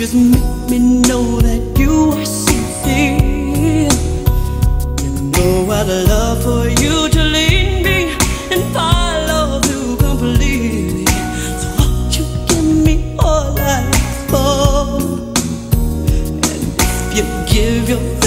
just make me know that you are sincere. You know I'd love for you to lead me and follow through completely. So won't you give me all I ask for And if you give your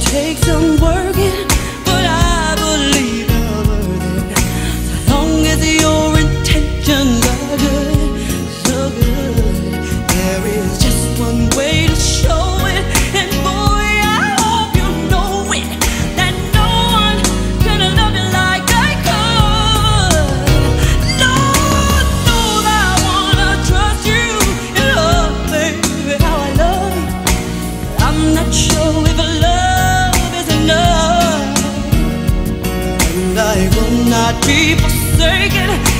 take some work people saying